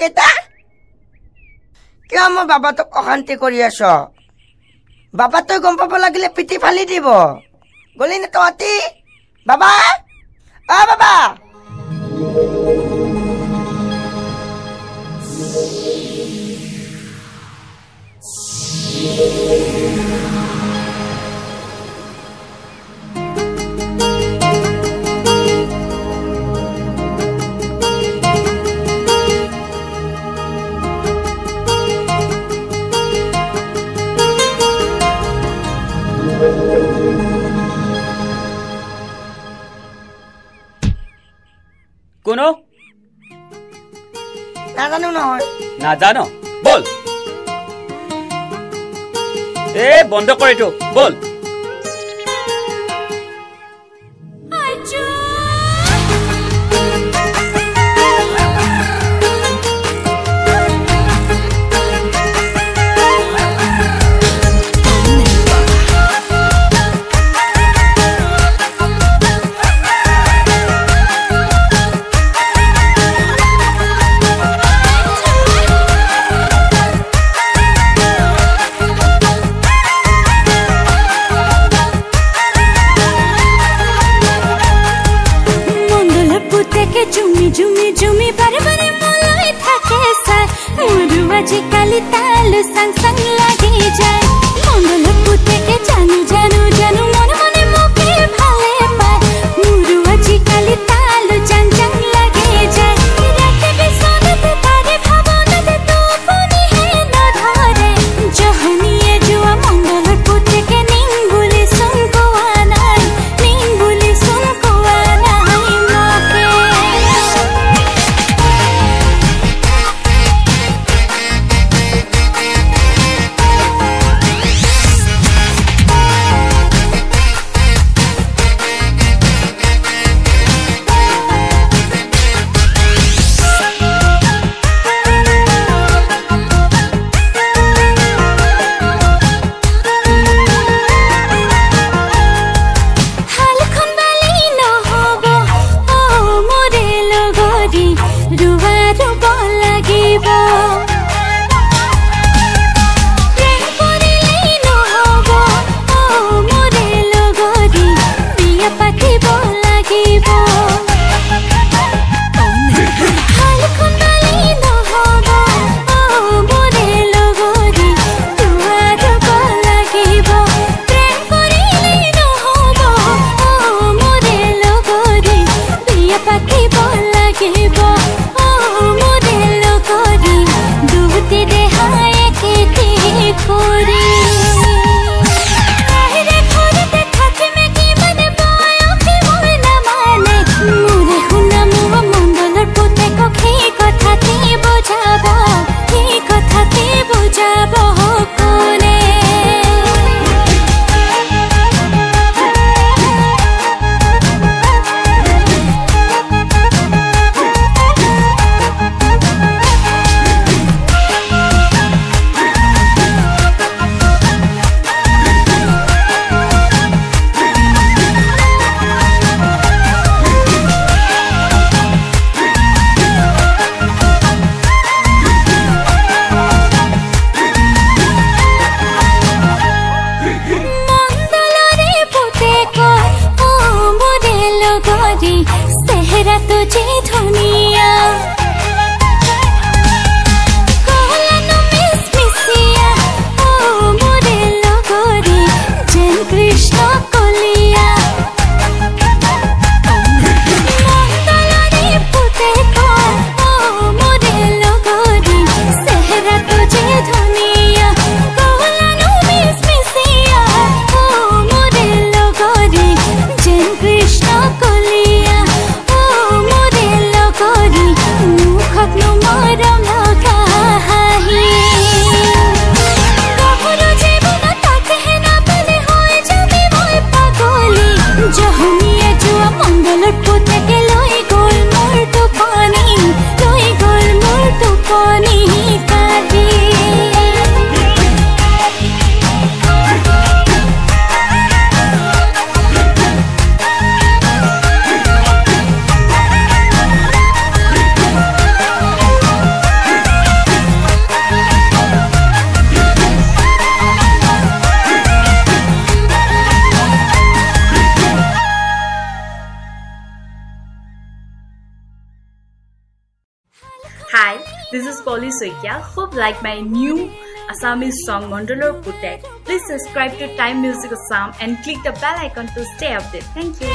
কেতা কিয় মই বাবাতক অশান্তি কৰি আছ? তো গম পাব লাগিলে পিটি ফালি দিব। গলি নে অতি বাবা? অ, বাবা! নাজানো নহয়। নাজান। বল। এ বন্ধ কৰি তোক বল। জুমি জুমি বারবার মলাই থাকে সার মোরু আজিকালি তাল সাং সাং লাগে যায়। মন লোকুতে জানু জানু জানু মন मेरी तुझे धुनी মনত পুতেকে লৈ গ'ল মোৰ টোপনি লৈ গ'ল মোৰ টোপনি হাই দিছ ইজ পলি শইকীয়া খুব like my new Assamese song মণ্ডলৰ protect please subscribe to Time Music Assam and click the bell icon to stay update thank you